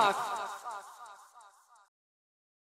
fuck.